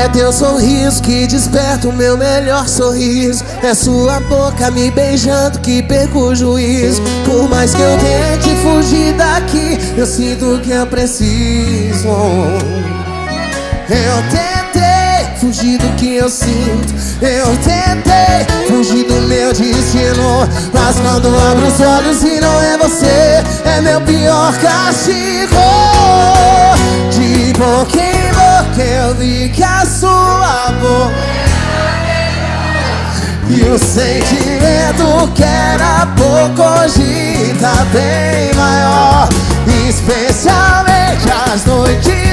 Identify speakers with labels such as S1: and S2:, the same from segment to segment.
S1: É teu sorriso que desperta o meu melhor sorriso. É sua boca me beijando que perco o juízo. Por mais que eu tente fugir daqui, eu sinto que eu preciso. Eu tentei fugir do que eu sinto. Eu tentei fugir do meu destino. Mas quando abro os olhos e não é você, é meu pior castigo. Que a sua boca. E o sentimento que era pouco hoje tá bem maior Especialmente as noites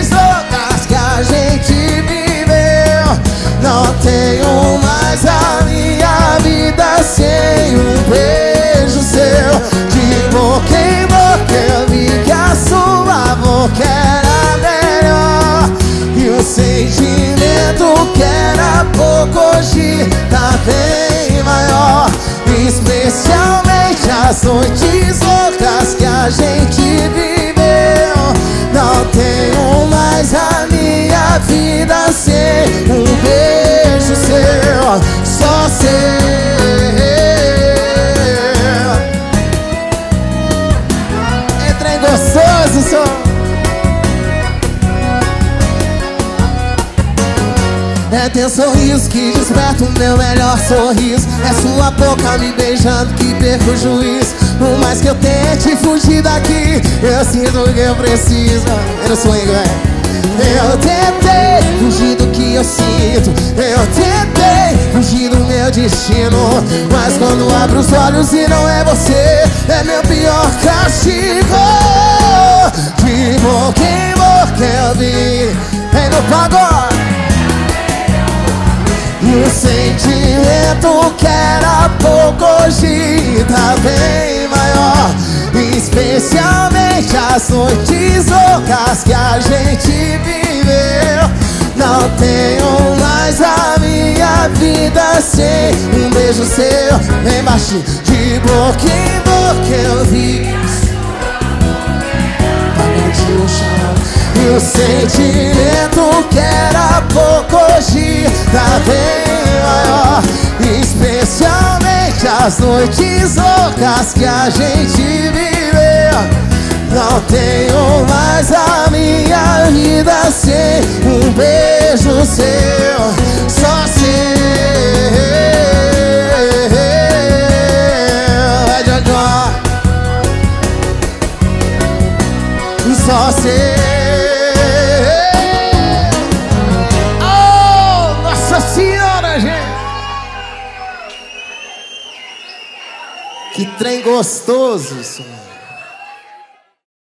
S1: noites loucas que a gente É teu sorriso que desperta o meu melhor sorriso. É sua boca me beijando que perco o juízo. Por mais que eu tente fugir daqui Eu sinto que eu preciso. Eu sou inglês Eu tentei fugir do que eu sinto. Eu tentei fugir do meu destino. Mas quando abro os olhos e não é você É meu pior castigo. De boca em boca eu vi Vem no pagode o sentimento que era pouco hoje tá bem maior. Especialmente as noites loucas que a gente viveu. Não tenho mais a minha vida sem um beijo seu. Vem baixinho, de boca em boca eu vi. Tá o chão e o sentimento as noites loucas que a gente viveu. Não tenho mais a minha vida sem um beijo seu. Só seu. Vai, Só seu Que trem gostoso, som.